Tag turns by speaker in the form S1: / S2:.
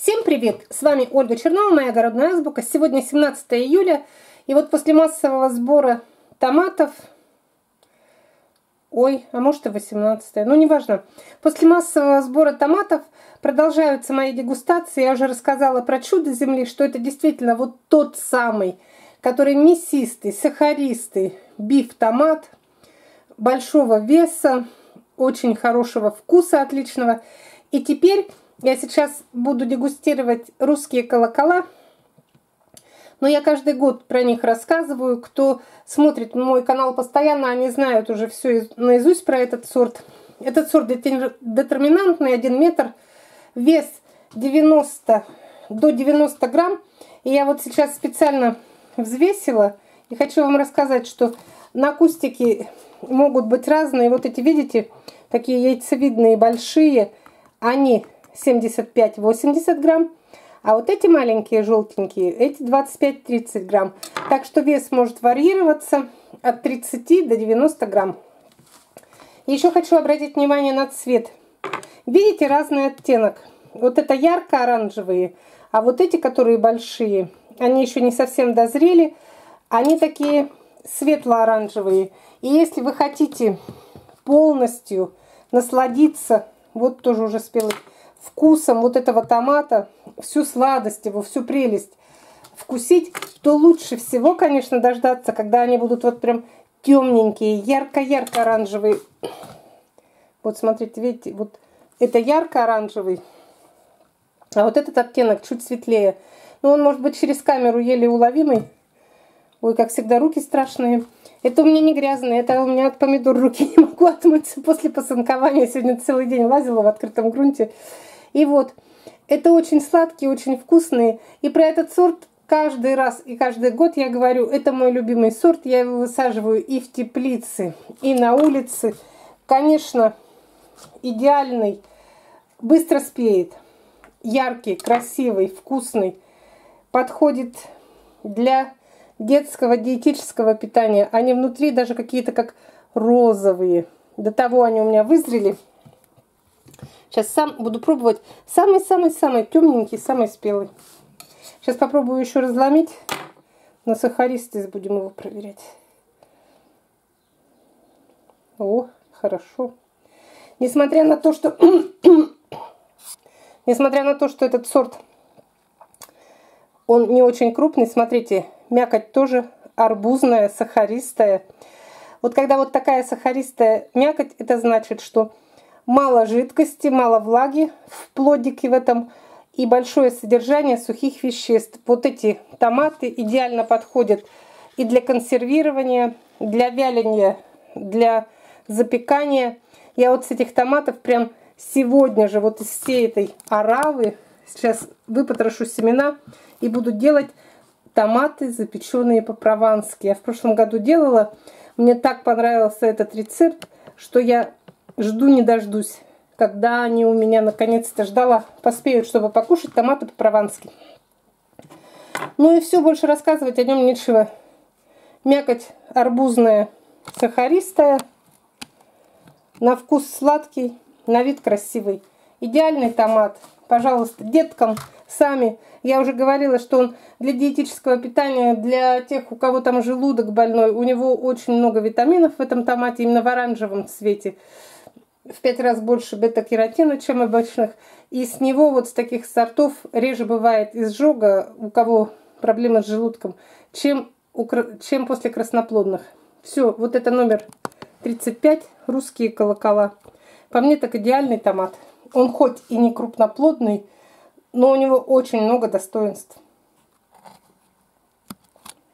S1: Всем привет! С вами Ольга Чернова, моя огородная азбука. Сегодня 17 июля. И вот после массового сбора томатов... Ой, а может и 18 ну неважно. После массового сбора томатов продолжаются мои дегустации. Я уже рассказала про чудо земли, что это действительно вот тот самый, который мясистый, сахаристый биф-томат большого веса, очень хорошего вкуса, отличного. И теперь я сейчас буду дегустировать русские колокола. Но я каждый год про них рассказываю. Кто смотрит мой канал постоянно, они знают уже все наизусть про этот сорт. Этот сорт детерминантный, 1 метр, вес 90 до 90 грамм. И я вот сейчас специально взвесила и хочу вам рассказать, что на кустике могут быть разные. Вот эти, видите, такие яйцевидные большие, они 75-80 грамм. А вот эти маленькие желтенькие, эти 25-30 грамм. Так что вес может варьироваться от 30 до 90 грамм. Еще хочу обратить внимание на цвет. Видите разный оттенок. Вот это ярко-оранжевые, а вот эти, которые большие, они еще не совсем дозрели. Они такие светло-оранжевые. И если вы хотите полностью насладиться, вот тоже уже спелый, вкусом вот этого томата, всю сладость его, всю прелесть вкусить, то лучше всего, конечно, дождаться, когда они будут вот прям темненькие, ярко-ярко оранжевые. Вот смотрите, видите, вот это ярко-оранжевый, а вот этот оттенок чуть светлее. Но он может быть через камеру еле уловимый. Ой, как всегда, руки страшные. Это у меня не грязные, это у меня от помидор руки не могу отмыться после посынкования. Сегодня целый день лазила в открытом грунте. И вот, это очень сладкие, очень вкусные. И про этот сорт каждый раз и каждый год я говорю, это мой любимый сорт. Я его высаживаю и в теплице, и на улице. Конечно, идеальный, быстро спеет. Яркий, красивый, вкусный. Подходит для детского диетического питания. Они внутри даже какие-то как розовые. До того они у меня вызрели. Сейчас сам буду пробовать самый-самый-самый темненький, самый спелый. Сейчас попробую еще разломить. На сахаристость будем его проверять. О, хорошо. Несмотря на то, что... Несмотря на то, что этот сорт, он не очень крупный, смотрите, мякоть тоже арбузная, сахаристая. Вот когда вот такая сахаристая мякоть, это значит, что мало жидкости, мало влаги в плодике в этом и большое содержание сухих веществ. Вот эти томаты идеально подходят и для консервирования, для вяления, для запекания. Я вот с этих томатов прям сегодня же вот из всей этой оравы сейчас выпотрошу семена и буду делать томаты, запеченные по-провански. Я в прошлом году делала, мне так понравился этот рецепт, что я жду не дождусь, когда они у меня наконец-то ждала, поспеют, чтобы покушать томаты по-провански. Ну и все, больше рассказывать о нем нечего. Мякоть арбузная, сахаристая, на вкус сладкий, на вид красивый. Идеальный томат. Пожалуйста, деткам сами. Я уже говорила, что он для диетического питания, для тех, у кого там желудок больной, у него очень много витаминов в этом томате, именно в оранжевом цвете в пять раз больше бета-кератина, чем обычных. И с него вот с таких сортов реже бывает изжога, у кого проблемы с желудком, чем, у, чем после красноплодных. Все, вот это номер 35, русские колокола. По мне так идеальный томат. Он хоть и не крупноплодный, но у него очень много достоинств.